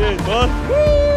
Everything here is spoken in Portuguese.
E bud. Woo!